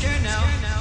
scared now.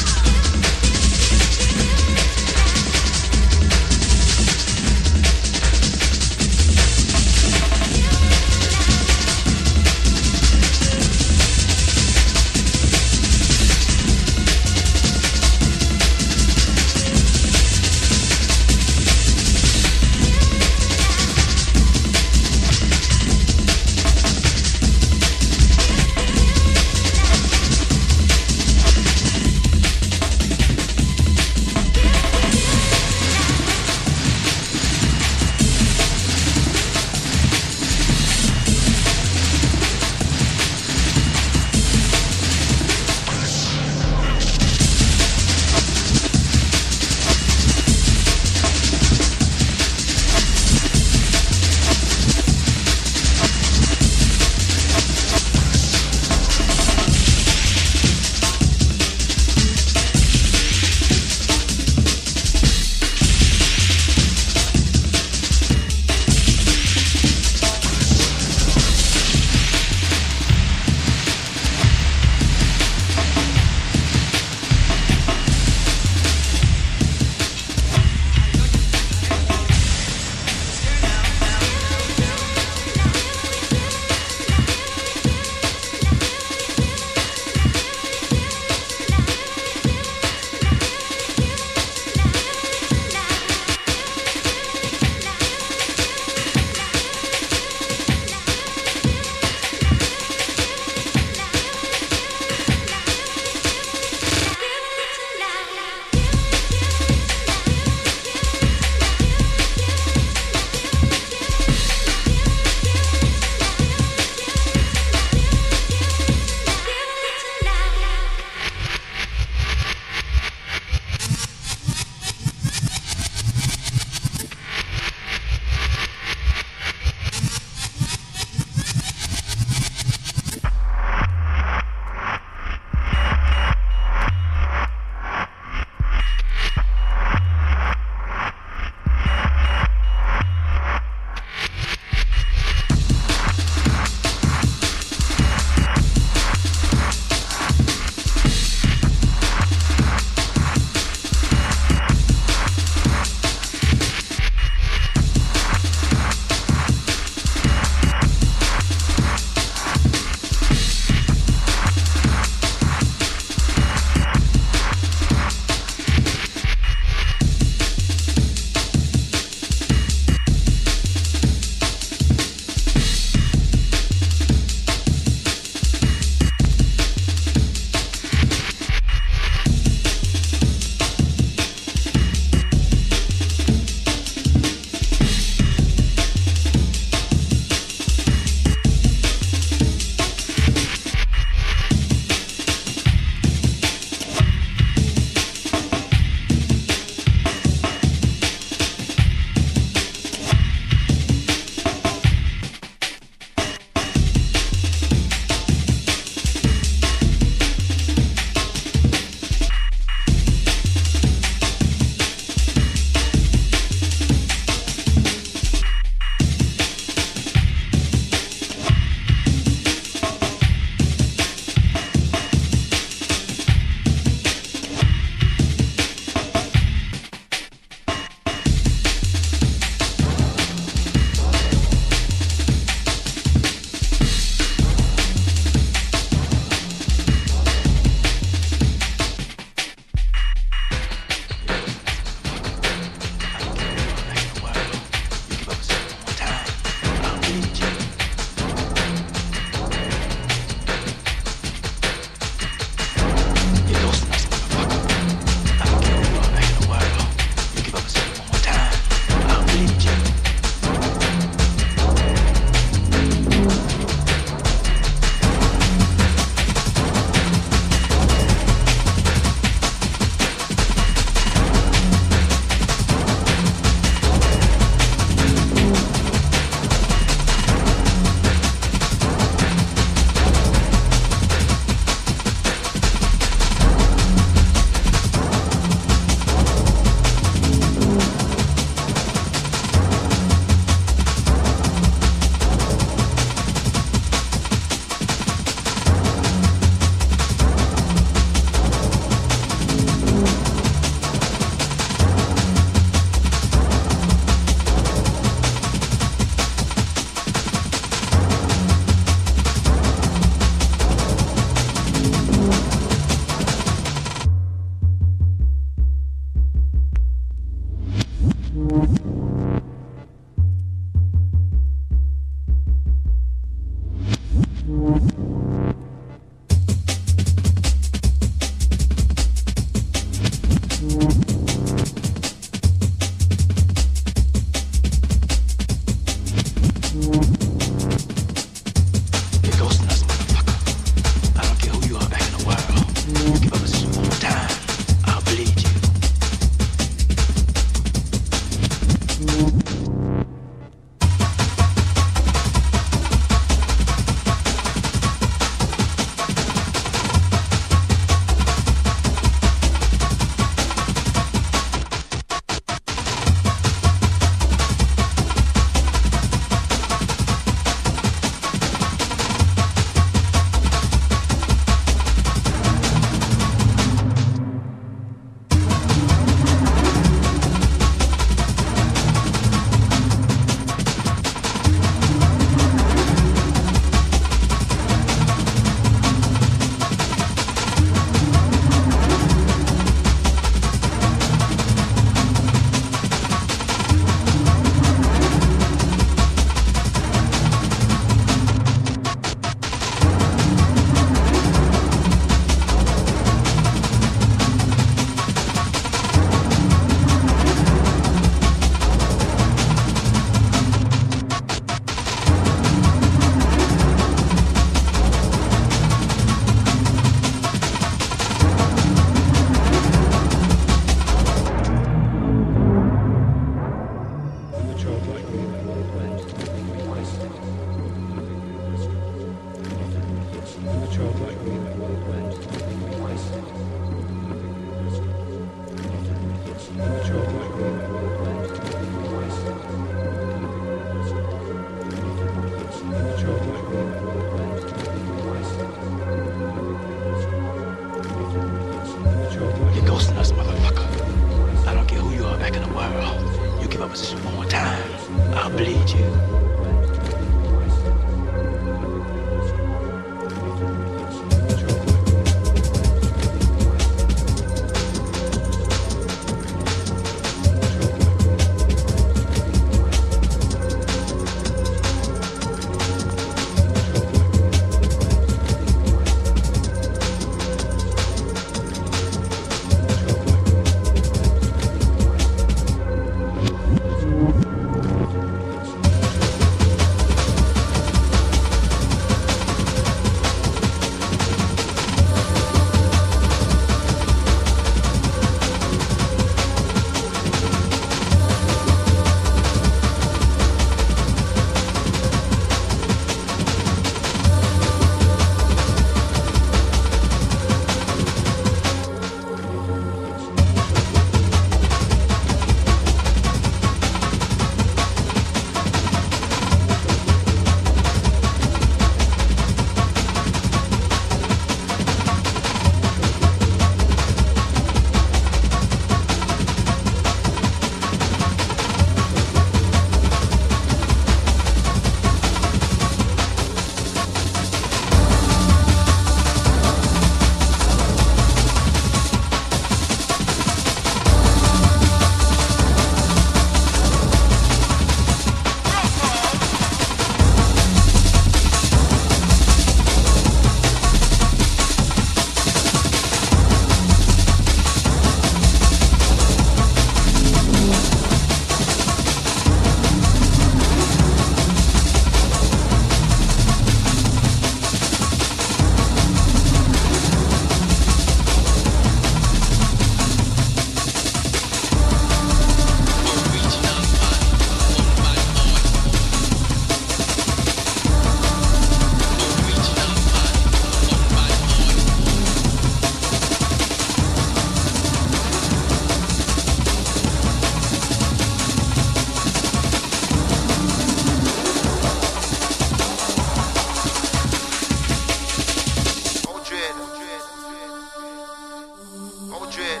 Go dread,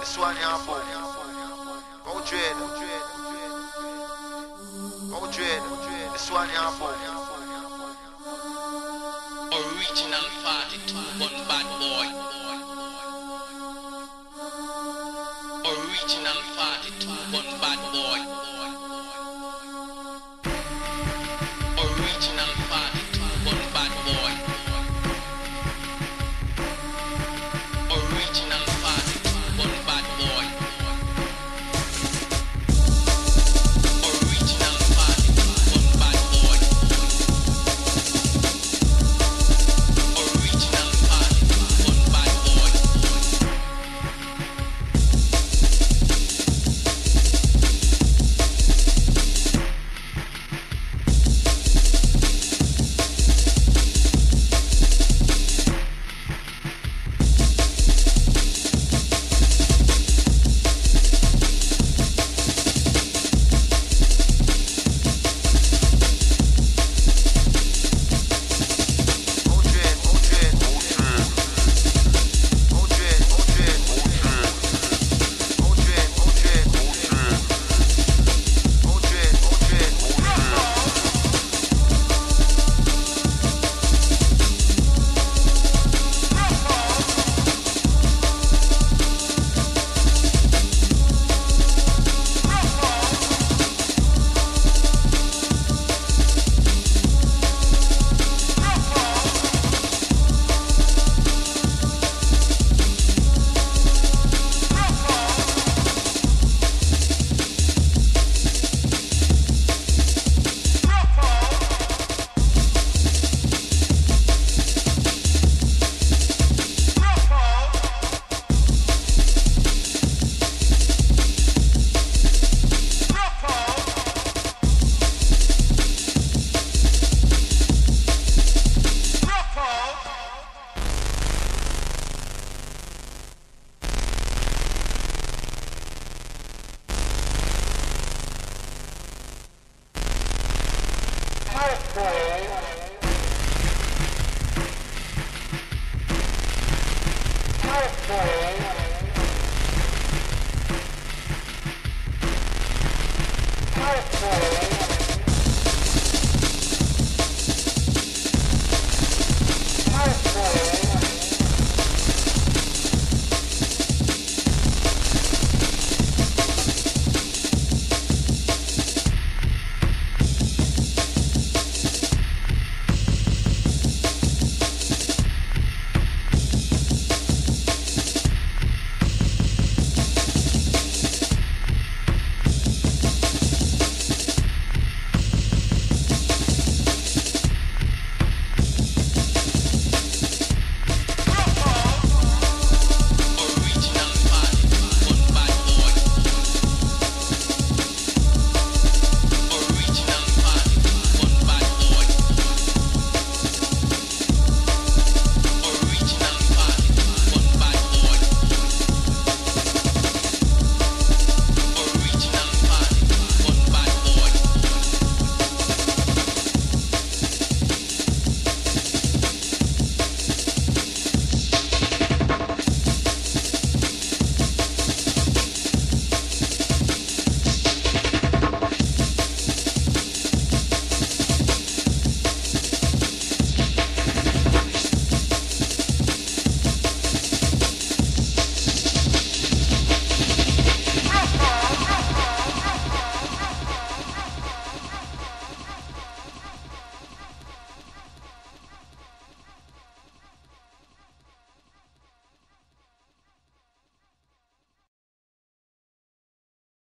this one here for Go dread, Go dread, this one here for Original party, two one bad